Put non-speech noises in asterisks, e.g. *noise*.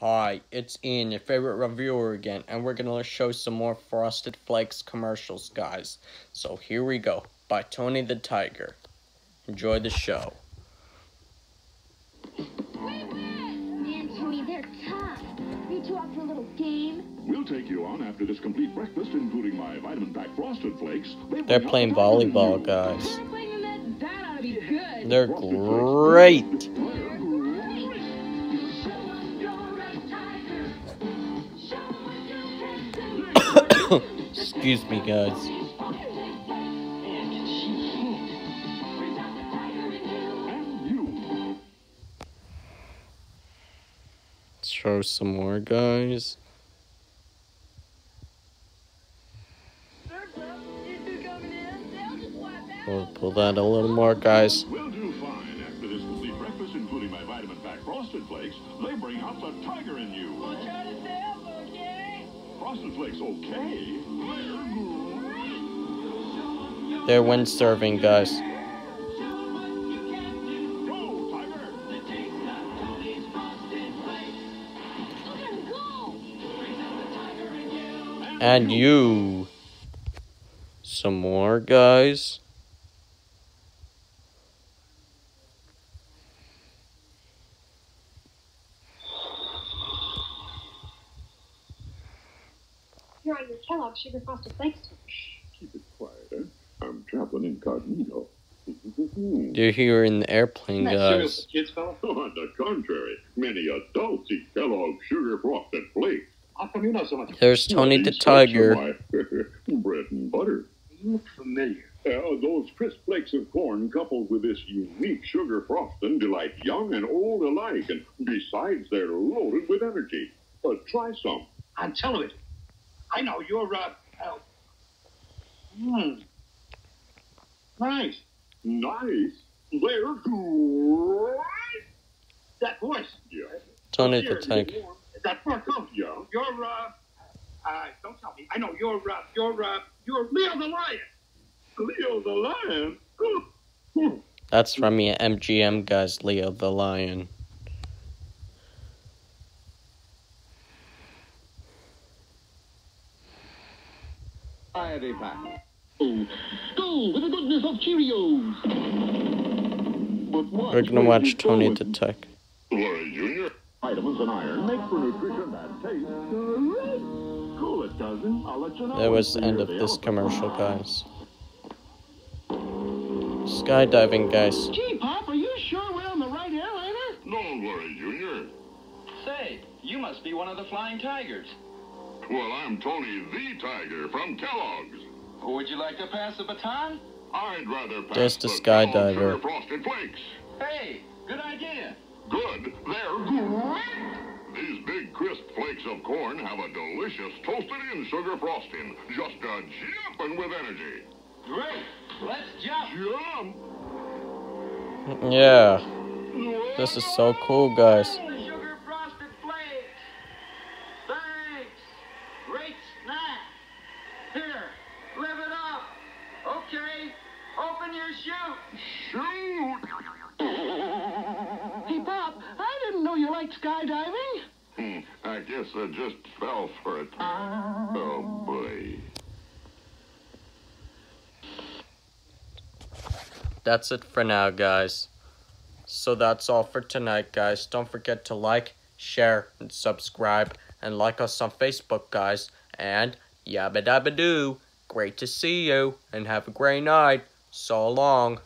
Hi, it's Ian, your favorite reviewer again, and we're gonna show some more Frosted Flakes commercials, guys. So here we go, by Tony the Tiger. Enjoy the show. Man, Tony, they're tough. You two out for a little game? We'll take you on after this complete breakfast, including my vitamin packed frosted flakes. They They're bring out playing the vitamin in volleyball, you. guys. They're playing Excuse me, guys. Let's show some more, guys. We'll pull that a little more, guys. Frosted flakes, okay? They're windsurfing, guys. And you. Some more, guys. You're on your Kellogg's Sugar Frosted Flakes. Keep it quiet, eh? I'm traveling incognito. *laughs* You're here in the airplane, guys. kids, fella? *laughs* On the contrary, many adults eat Kellogg's Sugar Frosted Flakes. How come you know so much? There's Tony the these flakes are Tiger. *laughs* bread and butter. You look familiar. Uh, those crisp flakes of corn coupled with this unique sugar frosting delight young and old alike, and besides, they're loaded with energy. Uh, try some. On television. I know you're uh. uh hmm. Nice. Nice. They're great. That voice. Yeah. Tony the Here, Tiger. That fur coat. Yeah. You're uh. Uh, don't tell me. I know you're uh. You're uh. You're Leo the Lion. Leo the lion. That's from the MGM, guys. Leo the Lion. Variety pack. Go with the goodness of Cheerios. But what? We're gonna watch Tony the Tiger. Larry Jr. Vitamins and iron make for nutrition that tastes great. Cool it doesn't. I'll let you know. That was the end of this commercial, guys. Skydiving, guys. Gee, Pop, are you sure we're on the right airliner? Don't worry, Junior. Say, you must be one of the Flying Tigers. Well, I'm Tony the Tiger from Kellogg's. Would you like to pass the baton? I'd rather pass There's the Kellogg's skydiver. Sugar Frosted Flakes. Hey, good idea. Good. They're great. These big crisp flakes of corn have a delicious toasted-in sugar frosting, just a jumping with energy. Great. Let's jump. Jump. Yeah. This is so cool, guys. Sugar frosted flakes. Thanks. Great snack. Here, live it up. Okay, open your chute. Shoot. Hey, Pop, I didn't know you liked skydiving. Hmm, I guess I just fell for it. Oh, boy. That's it for now, guys. So that's all for tonight, guys. Don't forget to like, share, and subscribe. And like us on Facebook, guys. And yabba dabba doo. Great to see you. And have a great night. So long.